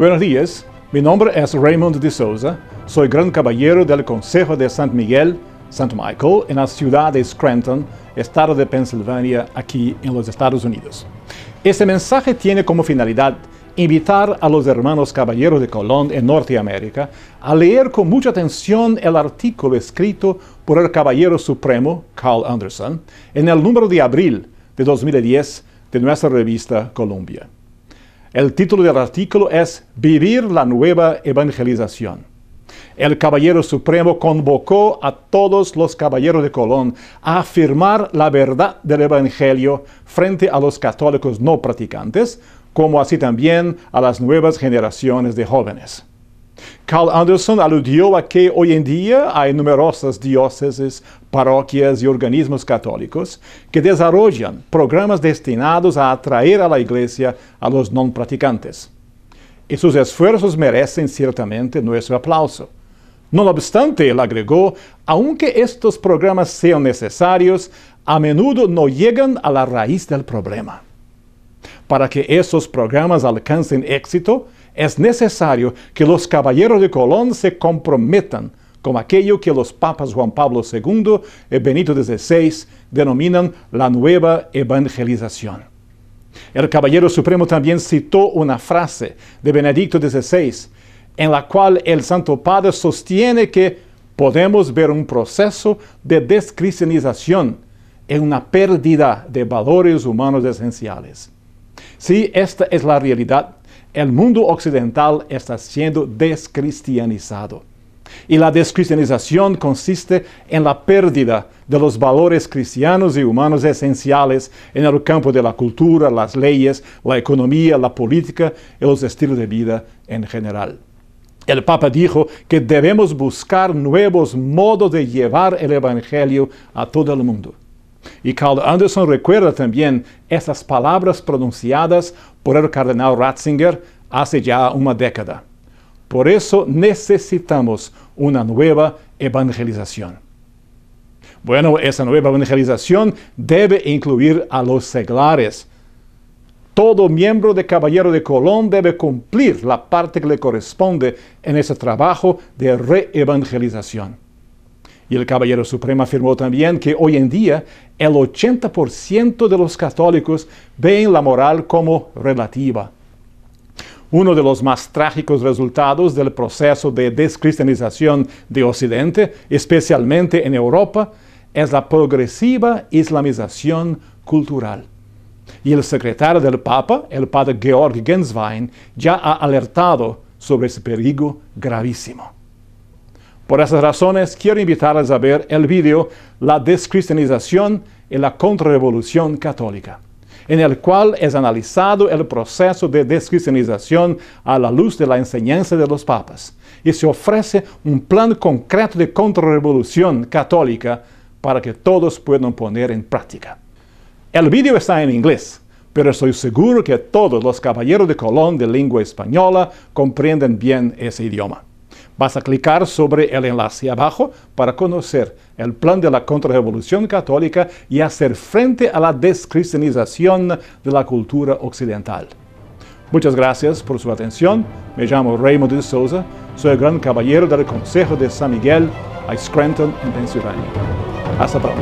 Buenos días, mi nombre es Raymond de Souza, soy gran caballero del Consejo de San Miguel, St. Michael, en la ciudad de Scranton, estado de Pensilvania, aquí en los Estados Unidos. Este mensaje tiene como finalidad invitar a los hermanos caballeros de Colón en Norteamérica a leer con mucha atención el artículo escrito por el Caballero Supremo, Carl Anderson, en el número de abril de 2010 de nuestra revista Columbia. El título del artículo es Vivir la nueva evangelización. El Caballero Supremo convocó a todos los caballeros de Colón a afirmar la verdad del Evangelio frente a los católicos no practicantes, como así también a las nuevas generaciones de jóvenes. Carl Anderson aludió a que hoy en día hay numerosas diócesis, parroquias y organismos católicos que desarrollan programas destinados a atraer a la iglesia a los no practicantes. Y sus esfuerzos merecen ciertamente nuestro aplauso. No obstante, él agregó, aunque estos programas sean necesarios, a menudo no llegan a la raíz del problema. Para que esos programas alcancen éxito, es necesario que los caballeros de Colón se comprometan con aquello que los papas Juan Pablo II y Benito XVI denominan la nueva evangelización. El Caballero Supremo también citó una frase de Benedicto XVI en la cual el Santo Padre sostiene que podemos ver un proceso de descristianización en una pérdida de valores humanos esenciales. Si esta es la realidad, el mundo occidental está siendo descristianizado. Y la descristianización consiste en la pérdida de los valores cristianos y humanos esenciales en el campo de la cultura, las leyes, la economía, la política y los estilos de vida en general. El Papa dijo que debemos buscar nuevos modos de llevar el Evangelio a todo el mundo. Y Carl Anderson recuerda también esas palabras pronunciadas por el cardenal Ratzinger hace ya una década. Por eso necesitamos una nueva evangelización. Bueno, esa nueva evangelización debe incluir a los seglares. Todo miembro de Caballero de Colón debe cumplir la parte que le corresponde en ese trabajo de reevangelización. Y el Caballero Supremo afirmó también que hoy en día el 80% de los católicos ven la moral como relativa. Uno de los más trágicos resultados del proceso de descristianización de Occidente, especialmente en Europa, es la progresiva islamización cultural. Y el secretario del Papa, el padre Georg Genswein, ya ha alertado sobre ese peligro gravísimo. Por esas razones, quiero invitarles a ver el video La descristianización y la contrarrevolución católica, en el cual es analizado el proceso de descristianización a la luz de la enseñanza de los papas y se ofrece un plan concreto de contrarrevolución católica para que todos puedan poner en práctica. El video está en inglés, pero estoy seguro que todos los caballeros de Colón de lengua española comprenden bien ese idioma. Vas a clicar sobre el enlace abajo para conocer el plan de la contrarrevolución católica y hacer frente a la descristianización de la cultura occidental. Muchas gracias por su atención. Me llamo Raymond de Souza. Soy el gran caballero del Consejo de San Miguel, a Scranton, en Pensilvania. Hasta pronto.